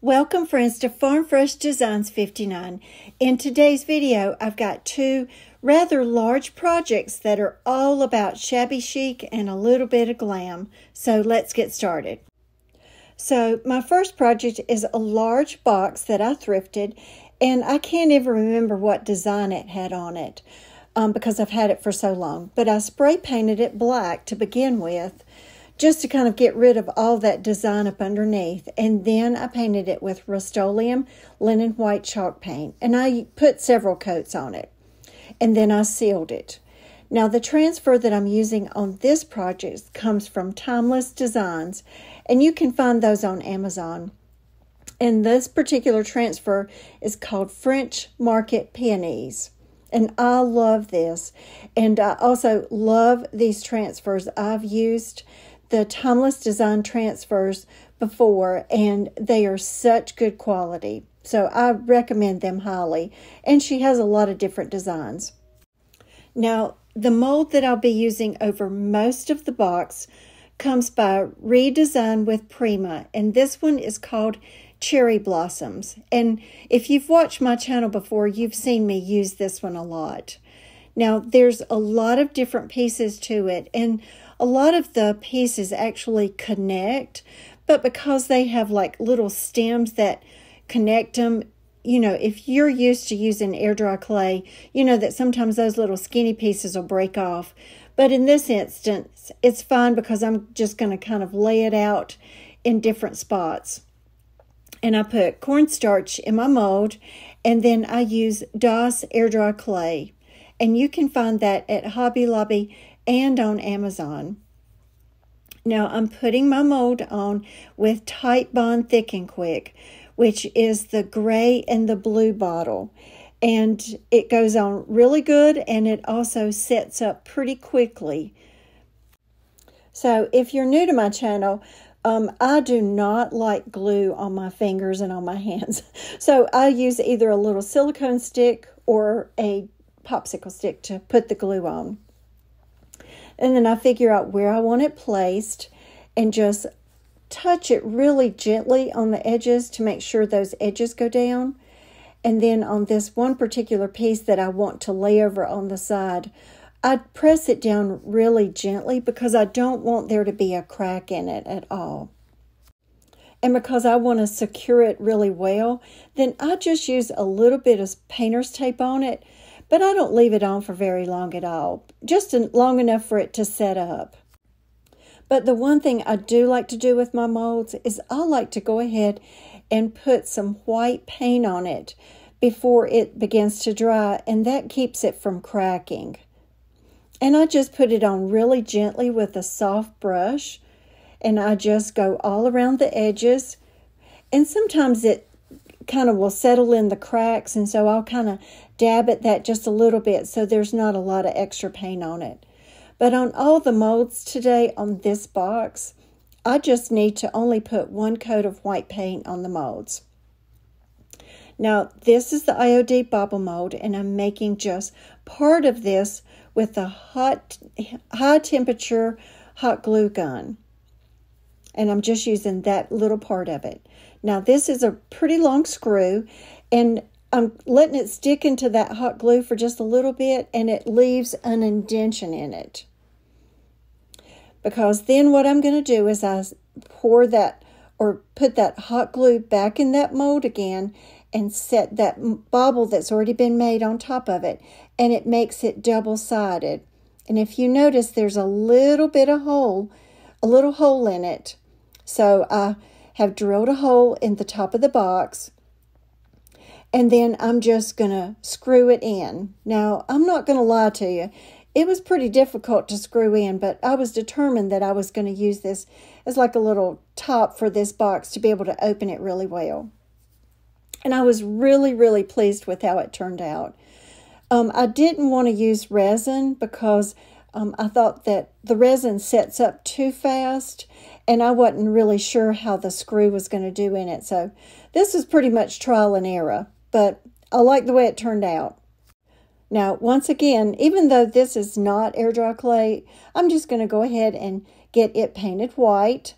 Welcome friends to Farm Fresh Designs 59. In today's video, I've got two rather large projects that are all about shabby chic and a little bit of glam. So let's get started. So my first project is a large box that I thrifted and I can't even remember what design it had on it um, because I've had it for so long. But I spray painted it black to begin with just to kind of get rid of all that design up underneath. And then I painted it with Rust-Oleum linen white chalk paint. And I put several coats on it. And then I sealed it. Now the transfer that I'm using on this project comes from Thymeless Designs. And you can find those on Amazon. And this particular transfer is called French Market Peonies. And I love this. And I also love these transfers. I've used the Thymeless Design transfers before, and they are such good quality. So I recommend them highly. And she has a lot of different designs. Now, the mold that I'll be using over most of the box comes by Redesign with Prima, and this one is called Cherry Blossoms. And if you've watched my channel before, you've seen me use this one a lot. Now, there's a lot of different pieces to it, and a lot of the pieces actually connect, but because they have like little stems that connect them, you know, if you're used to using air dry clay, you know that sometimes those little skinny pieces will break off. But in this instance, it's fine because I'm just going to kind of lay it out in different spots. And I put cornstarch in my mold, and then I use DAS air dry clay and you can find that at Hobby Lobby and on Amazon. Now I'm putting my mold on with Titebond Thick and Quick, which is the gray and the blue bottle. And it goes on really good and it also sets up pretty quickly. So if you're new to my channel, um, I do not like glue on my fingers and on my hands. So I use either a little silicone stick or a popsicle stick to put the glue on. And then I figure out where I want it placed and just touch it really gently on the edges to make sure those edges go down. And then on this one particular piece that I want to lay over on the side, I press it down really gently because I don't want there to be a crack in it at all. And because I want to secure it really well, then I just use a little bit of painter's tape on it but I don't leave it on for very long at all, just long enough for it to set up. But the one thing I do like to do with my molds is I like to go ahead and put some white paint on it before it begins to dry, and that keeps it from cracking. And I just put it on really gently with a soft brush, and I just go all around the edges. And sometimes it kind of will settle in the cracks and so I'll kind of dab at that just a little bit so there's not a lot of extra paint on it. But on all the molds today on this box, I just need to only put one coat of white paint on the molds. Now, this is the IOD bauble mold, and I'm making just part of this with the hot, high temperature hot glue gun. And I'm just using that little part of it. Now this is a pretty long screw and I'm letting it stick into that hot glue for just a little bit and it leaves an indentation in it. Because then what I'm going to do is I pour that or put that hot glue back in that mold again and set that bauble that's already been made on top of it and it makes it double-sided. And if you notice there's a little bit of hole, a little hole in it. So I have drilled a hole in the top of the box and then I'm just going to screw it in. Now, I'm not going to lie to you. It was pretty difficult to screw in, but I was determined that I was going to use this as like a little top for this box to be able to open it really well. And I was really, really pleased with how it turned out. Um, I didn't want to use resin because um, I thought that the resin sets up too fast and I wasn't really sure how the screw was going to do in it. So this was pretty much trial and error, but I like the way it turned out. Now, once again, even though this is not air dry clay, I'm just going to go ahead and get it painted white.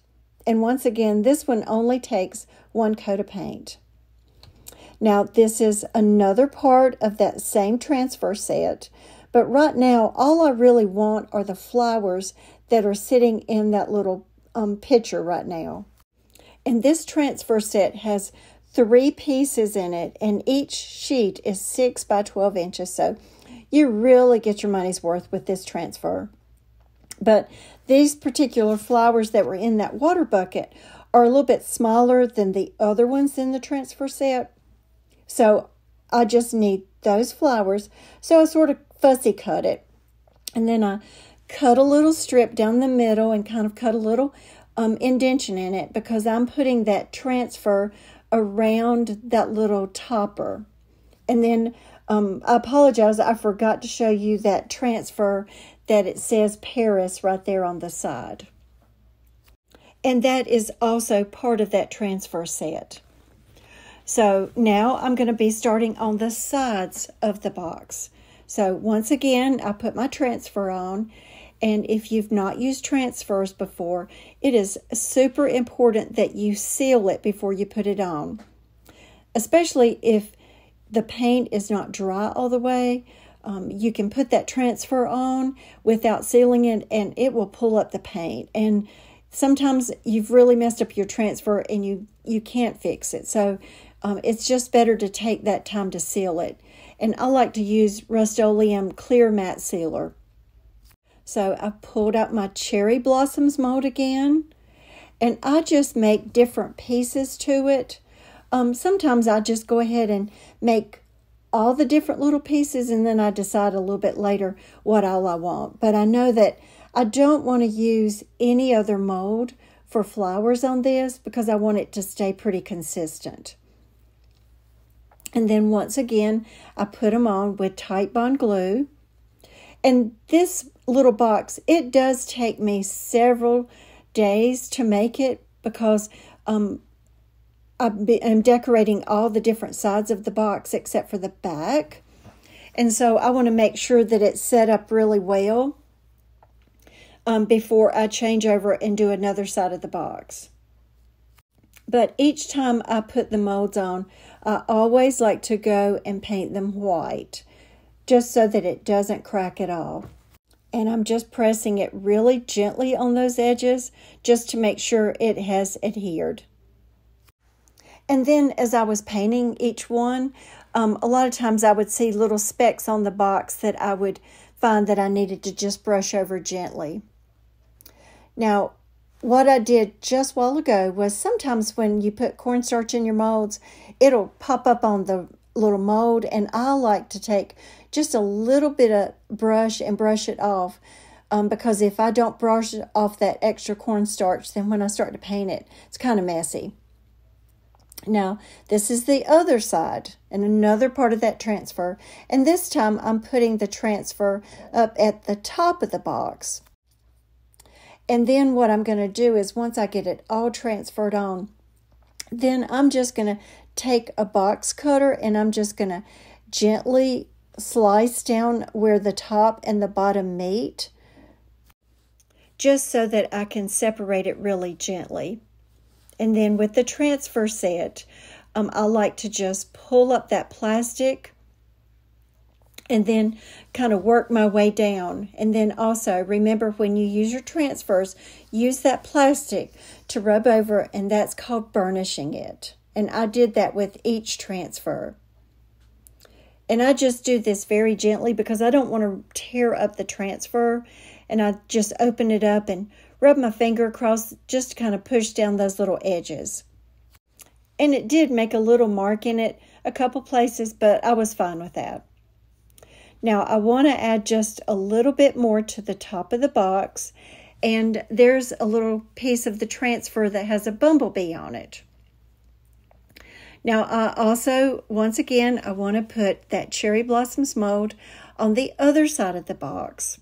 And once again, this one only takes one coat of paint. Now, this is another part of that same transfer set, but right now, all I really want are the flowers that are sitting in that little um, picture right now. And this transfer set has three pieces in it, and each sheet is 6 by 12 inches. So you really get your money's worth with this transfer. But these particular flowers that were in that water bucket are a little bit smaller than the other ones in the transfer set. So I just need those flowers. So I sort of fussy cut it. And then I cut a little strip down the middle and kind of cut a little um, indention in it because I'm putting that transfer around that little topper. And then um, I apologize, I forgot to show you that transfer that it says Paris right there on the side. And that is also part of that transfer set. So now I'm going to be starting on the sides of the box. So once again, I put my transfer on. And if you've not used transfers before, it is super important that you seal it before you put it on. Especially if the paint is not dry all the way um, you can put that transfer on without sealing it and it will pull up the paint. And sometimes you've really messed up your transfer and you, you can't fix it. So um, it's just better to take that time to seal it. And I like to use Rust-Oleum Clear Matte Sealer. So I pulled out my Cherry Blossoms mold again. And I just make different pieces to it. Um, sometimes I just go ahead and make all the different little pieces and then I decide a little bit later what all I want. But I know that I don't want to use any other mold for flowers on this because I want it to stay pretty consistent. And then once again, I put them on with Titebond glue. And this little box, it does take me several days to make it because um, I'm decorating all the different sides of the box except for the back. And so I want to make sure that it's set up really well um, before I change over and do another side of the box. But each time I put the molds on, I always like to go and paint them white just so that it doesn't crack at all. And I'm just pressing it really gently on those edges just to make sure it has adhered. And then as I was painting each one, um, a lot of times I would see little specks on the box that I would find that I needed to just brush over gently. Now, what I did just a while ago was sometimes when you put cornstarch in your molds, it'll pop up on the little mold, and I like to take just a little bit of brush and brush it off. Um, because if I don't brush off that extra cornstarch, then when I start to paint it, it's kind of messy. Now, this is the other side and another part of that transfer. And this time I'm putting the transfer up at the top of the box. And then what I'm going to do is once I get it all transferred on, then I'm just going to take a box cutter and I'm just going to gently slice down where the top and the bottom meet just so that I can separate it really gently. And then with the transfer set, um, I like to just pull up that plastic and then kind of work my way down. And then also remember when you use your transfers, use that plastic to rub over, and that's called burnishing it. And I did that with each transfer. And I just do this very gently because I don't want to tear up the transfer. And I just open it up and rub my finger across just to kind of push down those little edges. And it did make a little mark in it a couple places, but I was fine with that. Now I want to add just a little bit more to the top of the box and there's a little piece of the transfer that has a bumblebee on it. Now I also, once again, I want to put that Cherry Blossoms mold on the other side of the box.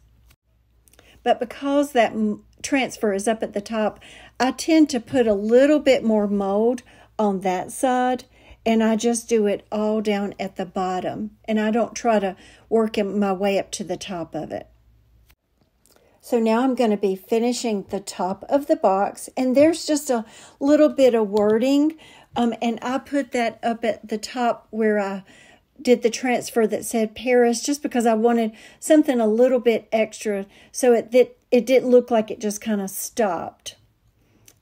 But because that transfer is up at the top, I tend to put a little bit more mold on that side and I just do it all down at the bottom and I don't try to work my way up to the top of it. So now I'm going to be finishing the top of the box and there's just a little bit of wording Um, and I put that up at the top where I did the transfer that said Paris just because I wanted something a little bit extra so it, it, it didn't look like it just kind of stopped.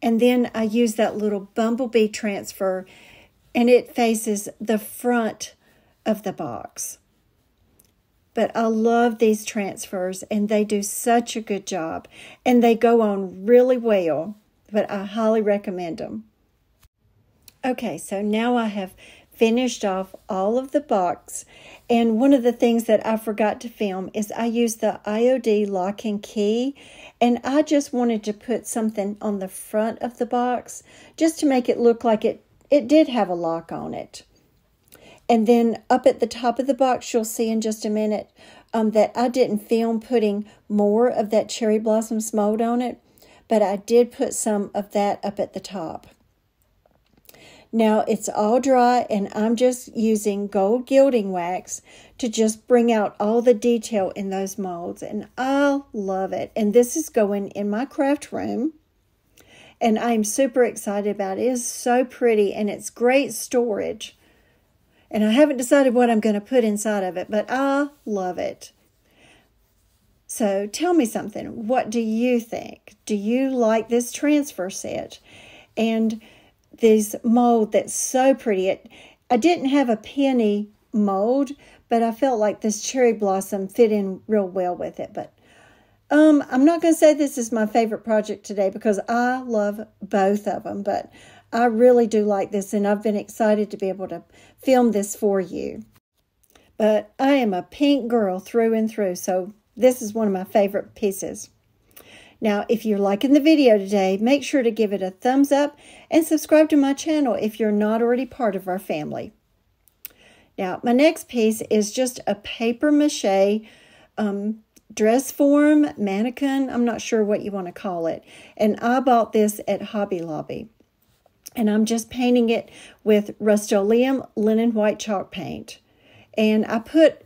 And then I used that little bumblebee transfer and it faces the front of the box. But I love these transfers and they do such a good job and they go on really well, but I highly recommend them. Okay, so now I have finished off all of the box. And one of the things that I forgot to film is I used the IOD lock and key. And I just wanted to put something on the front of the box just to make it look like it, it did have a lock on it. And then up at the top of the box, you'll see in just a minute um, that I didn't film putting more of that cherry blossoms mold on it, but I did put some of that up at the top. Now it's all dry and I'm just using gold gilding wax to just bring out all the detail in those molds and I love it. And this is going in my craft room and I'm super excited about it. It is so pretty and it's great storage. And I haven't decided what I'm going to put inside of it, but I love it. So tell me something. What do you think? Do you like this transfer set? And this mold that's so pretty. It, I didn't have a peony mold, but I felt like this cherry blossom fit in real well with it. But um, I'm not going to say this is my favorite project today because I love both of them, but I really do like this and I've been excited to be able to film this for you. But I am a pink girl through and through, so this is one of my favorite pieces. Now, if you're liking the video today, make sure to give it a thumbs up and subscribe to my channel if you're not already part of our family. Now, my next piece is just a paper mache um, dress form, mannequin. I'm not sure what you want to call it. And I bought this at Hobby Lobby. And I'm just painting it with Rust-Oleum linen white chalk paint. And I put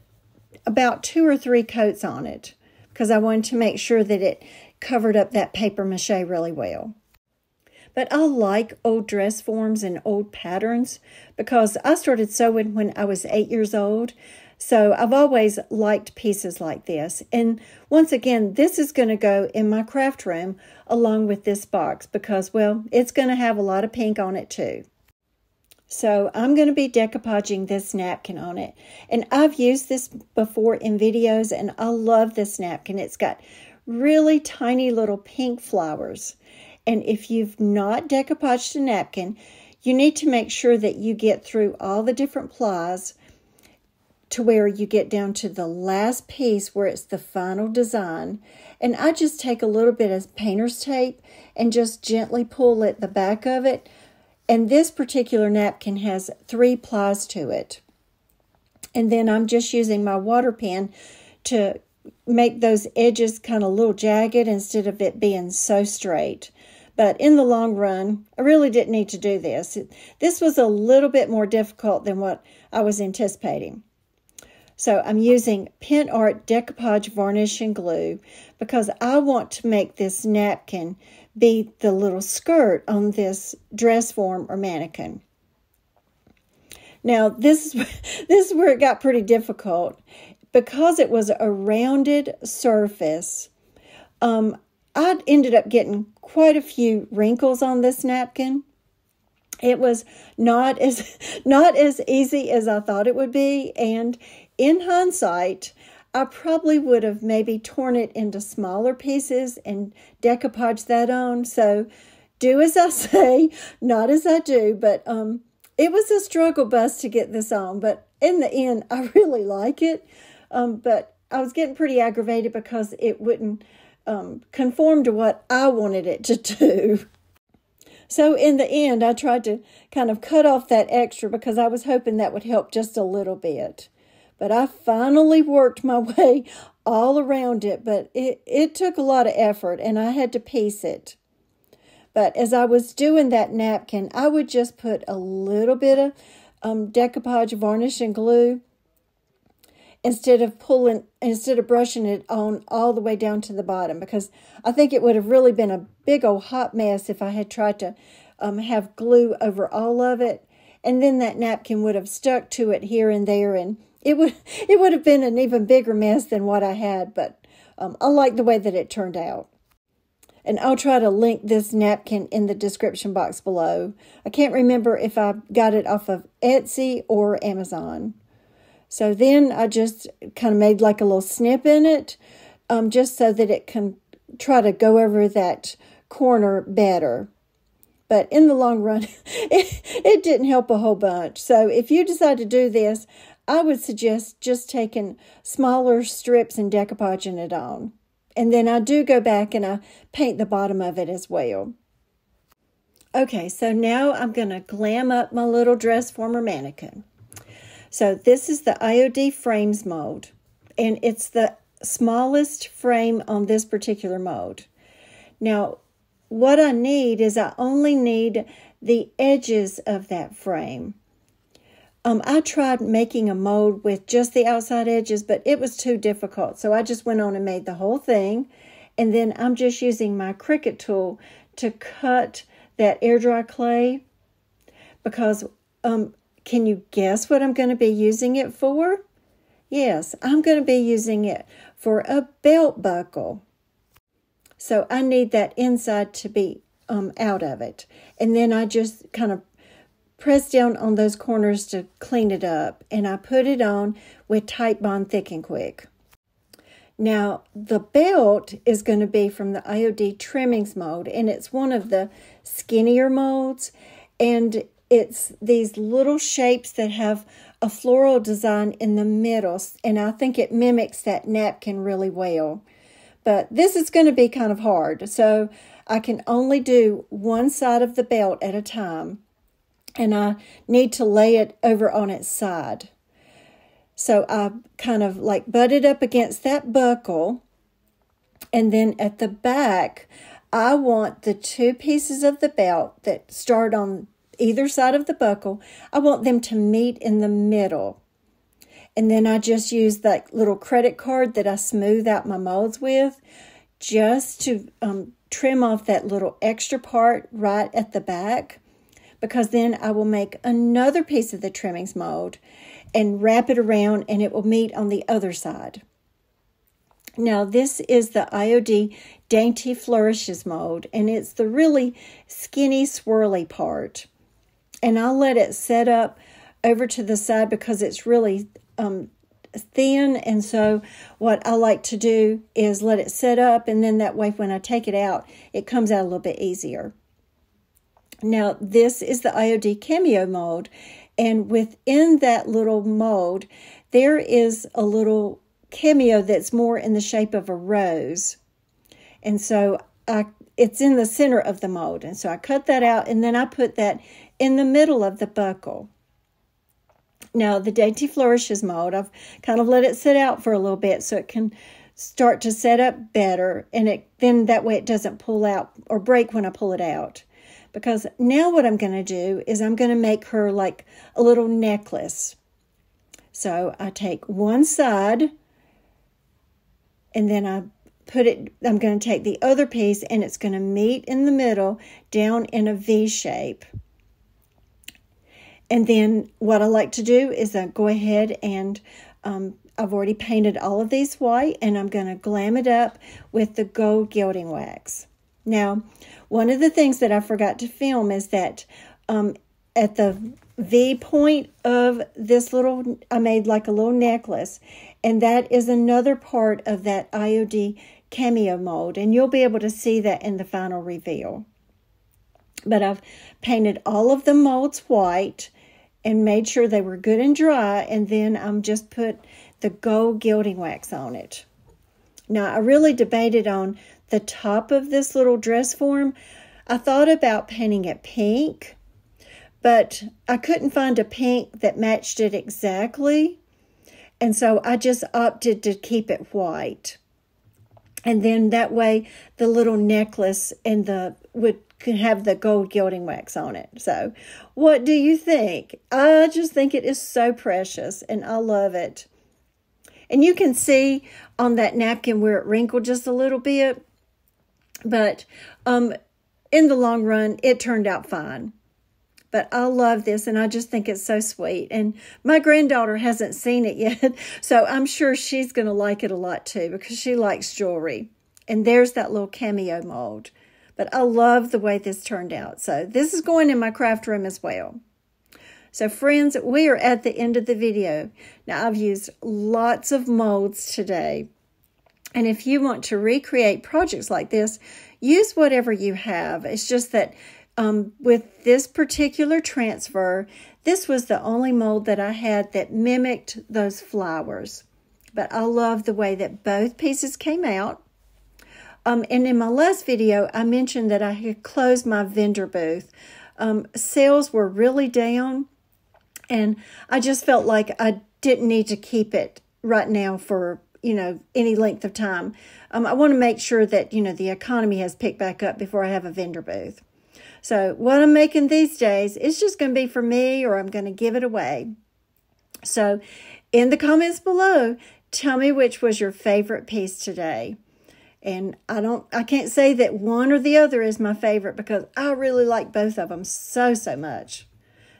about two or three coats on it because I wanted to make sure that it covered up that paper mache really well. But I like old dress forms and old patterns because I started sewing when I was eight years old. So I've always liked pieces like this. And once again, this is going to go in my craft room along with this box because, well, it's going to have a lot of pink on it too. So I'm going to be decoupaging this napkin on it. And I've used this before in videos and I love this napkin. It's got really tiny little pink flowers. And if you've not decoupaged a napkin, you need to make sure that you get through all the different plies to where you get down to the last piece where it's the final design. And I just take a little bit of painter's tape and just gently pull at the back of it. And this particular napkin has three plies to it. And then I'm just using my water pen to make those edges kind of a little jagged instead of it being so straight. But in the long run, I really didn't need to do this. This was a little bit more difficult than what I was anticipating. So I'm using Pentart Decoupage Varnish and Glue because I want to make this napkin be the little skirt on this dress form or mannequin. Now, this is, this is where it got pretty difficult because it was a rounded surface, um, I ended up getting quite a few wrinkles on this napkin. It was not as not as easy as I thought it would be, and in hindsight, I probably would have maybe torn it into smaller pieces and decoupaged that on. So do as I say, not as I do, but um, it was a struggle bus to get this on, but in the end, I really like it. Um, but I was getting pretty aggravated because it wouldn't um, conform to what I wanted it to do. So in the end, I tried to kind of cut off that extra because I was hoping that would help just a little bit. But I finally worked my way all around it, but it, it took a lot of effort and I had to piece it. But as I was doing that napkin, I would just put a little bit of um, decoupage varnish and glue instead of pulling instead of brushing it on all the way down to the bottom because I think it would have really been a big old hot mess if I had tried to um, have glue over all of it. And then that napkin would have stuck to it here and there, and it would it would have been an even bigger mess than what I had. But um, I like the way that it turned out. And I'll try to link this napkin in the description box below. I can't remember if I got it off of Etsy or Amazon. So then I just kind of made like a little snip in it, um, just so that it can try to go over that corner better. But in the long run, it, it didn't help a whole bunch. So if you decide to do this, I would suggest just taking smaller strips and decoupaging it on. And then I do go back and I paint the bottom of it as well. Okay, so now I'm going to glam up my little dress former mannequin. So this is the IOD frames mold, and it's the smallest frame on this particular mold. Now, what I need is I only need the edges of that frame. Um, I tried making a mold with just the outside edges, but it was too difficult. So I just went on and made the whole thing. And then I'm just using my Cricut tool to cut that air dry clay because um, can you guess what I'm going to be using it for? Yes, I'm going to be using it for a belt buckle. So I need that inside to be um, out of it. And then I just kind of press down on those corners to clean it up. And I put it on with Titebond Thick and Quick. Now, the belt is going to be from the IOD Trimmings mold, and it's one of the skinnier molds. And it's these little shapes that have a floral design in the middle, and I think it mimics that napkin really well. But this is going to be kind of hard, so I can only do one side of the belt at a time, and I need to lay it over on its side. So I kind of like butt it up against that buckle. And then at the back, I want the two pieces of the belt that start on either side of the buckle, I want them to meet in the middle. And then I just use that little credit card that I smooth out my molds with just to um, trim off that little extra part right at the back because then I will make another piece of the trimmings mold and wrap it around and it will meet on the other side. Now, this is the IOD Dainty Flourishes mold, and it's the really skinny, swirly part. And I'll let it set up over to the side because it's really um, thin. And so, what I like to do is let it set up, and then that way, when I take it out, it comes out a little bit easier. Now, this is the IOD Cameo mold, and within that little mold, there is a little cameo that's more in the shape of a rose. And so I, it's in the center of the mold. And so I cut that out and then I put that in the middle of the buckle. Now, the Dainty Flourishes mold, I've kind of let it sit out for a little bit so it can start to set up better and it then that way it doesn't pull out or break when I pull it out because now what I'm going to do is I'm going to make her like a little necklace. So I take one side and then I put it, I'm going to take the other piece and it's going to meet in the middle down in a V shape. And then what I like to do is I go ahead and um, I've already painted all of these white and I'm going to glam it up with the gold gilding wax. Now, one of the things that I forgot to film is that um, at the V point of this little, I made like a little necklace, and that is another part of that IOD cameo mold, and you'll be able to see that in the final reveal. But I've painted all of the molds white and made sure they were good and dry, and then I'm just put the gold gilding wax on it. Now, I really debated on the top of this little dress form, I thought about painting it pink, but I couldn't find a pink that matched it exactly. And so I just opted to keep it white. And then that way the little necklace and the would can have the gold gilding wax on it. So, what do you think? I just think it is so precious and I love it. And you can see on that napkin where it wrinkled just a little bit. But um, in the long run, it turned out fine. But I love this and I just think it's so sweet. And my granddaughter hasn't seen it yet, so I'm sure she's going to like it a lot too because she likes jewelry. And there's that little cameo mold. But I love the way this turned out. So this is going in my craft room as well. So friends, we are at the end of the video. Now I've used lots of molds today. And if you want to recreate projects like this, use whatever you have. It's just that um, with this particular transfer, this was the only mold that I had that mimicked those flowers. But I love the way that both pieces came out. Um, and in my last video, I mentioned that I had closed my vendor booth. Um, sales were really down, and I just felt like I didn't need to keep it right now for you know any length of time. Um, I want to make sure that you know the economy has picked back up before I have a vendor booth. So what I'm making these days is just going to be for me, or I'm going to give it away. So, in the comments below, tell me which was your favorite piece today. And I don't I can't say that one or the other is my favorite because I really like both of them so so much.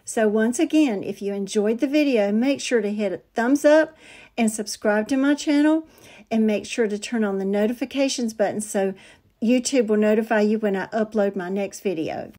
So once again, if you enjoyed the video, make sure to hit a thumbs up and subscribe to my channel and make sure to turn on the notifications button so YouTube will notify you when I upload my next video.